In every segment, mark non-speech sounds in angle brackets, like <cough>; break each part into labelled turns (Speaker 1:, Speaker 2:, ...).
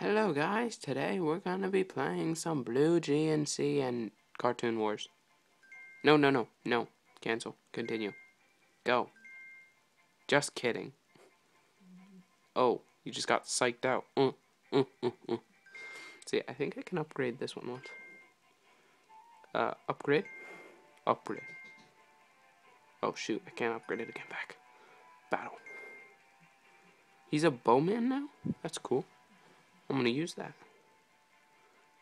Speaker 1: Hello guys, today we're gonna be playing some Blue GNC and Cartoon Wars. No, no, no, no. Cancel. Continue. Go. Just kidding. Oh, you just got psyched out. Uh, uh, uh, uh. See, I think I can upgrade this one once. Uh, upgrade? Upgrade. Oh shoot, I can't upgrade it again back. Battle. He's a bowman now? That's cool. I'm gonna use that.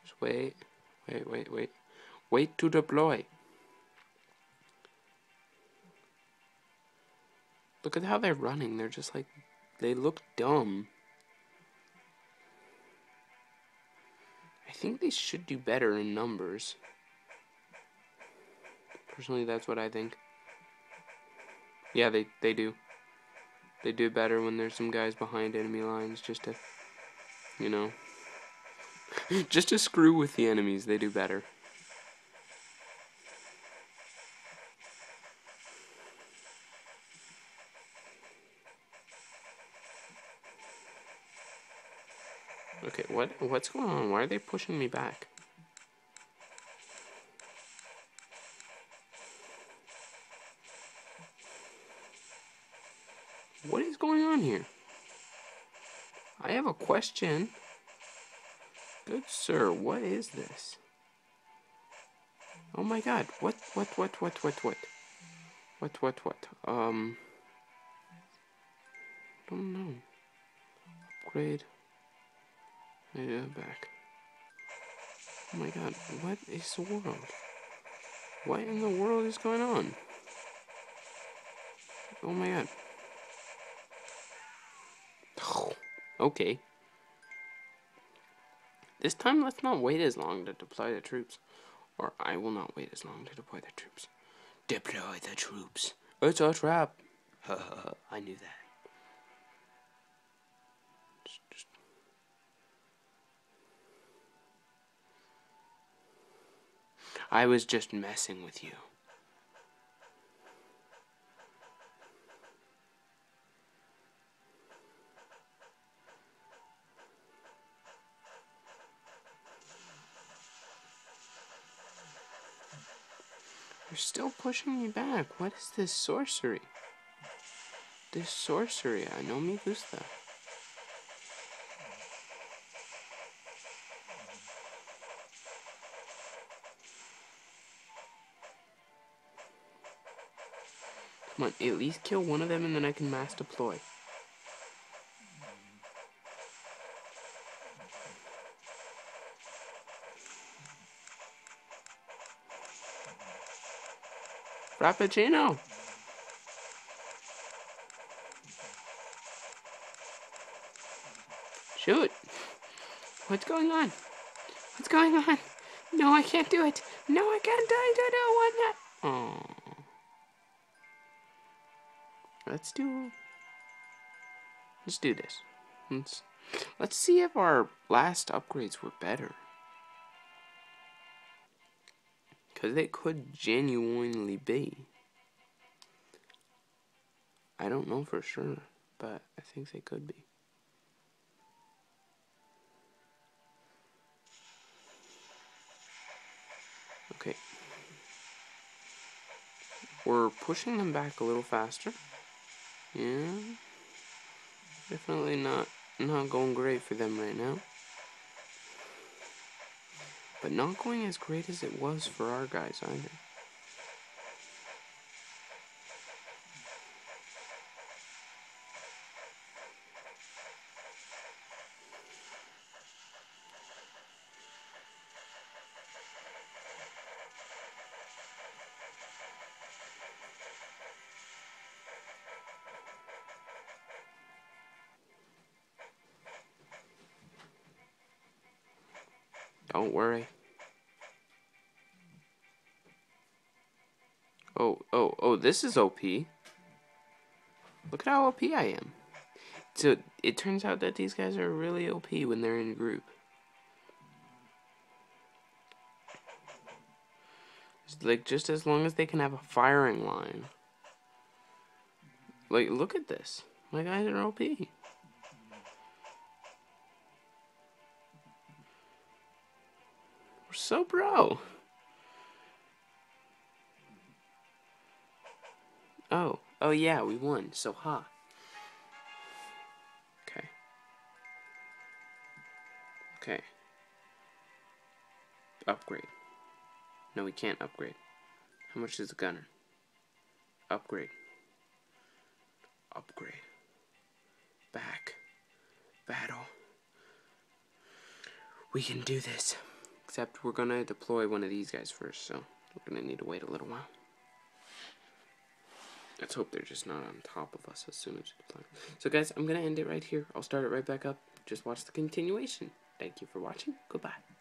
Speaker 1: Just wait, wait, wait, wait. Wait to deploy. Look at how they're running. They're just like, they look dumb. I think they should do better in numbers. Personally, that's what I think. Yeah, they, they do. They do better when there's some guys behind enemy lines just to you know. Just to screw with the enemies, they do better. Okay, what what's going on? Why are they pushing me back? What is going on here? I have a question. Good sir, what is this? Oh my god, what, what, what, what, what, what? What, what, what? Um, don't know. Upgrade. Yeah, back. Oh my god, what is the world? What in the world is going on? Oh my god. Okay. This time, let's not wait as long to deploy the troops. Or I will not wait as long to deploy the troops. Deploy the troops. It's a trap. <laughs> I knew that. I was just messing with you. You're still pushing me back. What is this sorcery? This sorcery, I know me gusta. Come on, at least kill one of them and then I can mass deploy. Frappuccino. Shoot. What's going on? What's going on? No, I can't do it. No, I can't. I don't want that. Oh. Let's do. Let's do this. Let's, let's see if our last upgrades were better. Because they could genuinely be. I don't know for sure, but I think they could be. Okay. We're pushing them back a little faster. Yeah. Definitely not not going great for them right now but not going as great as it was for our guys either. Don't worry. Oh, oh, oh, this is OP. Look at how OP I am. So, it turns out that these guys are really OP when they're in group. like, just as long as they can have a firing line. Like, look at this. My guys are OP. We're so bro. Oh, oh yeah, we won. So ha. Okay. Okay. Upgrade. No, we can't upgrade. How much is the gunner? Upgrade. Upgrade. Back. Battle. We can do this. Except we're gonna deploy one of these guys first, so we're gonna need to wait a little while. Let's hope they're just not on top of us as soon as we deploy. So guys, I'm gonna end it right here. I'll start it right back up. Just watch the continuation. Thank you for watching. Goodbye.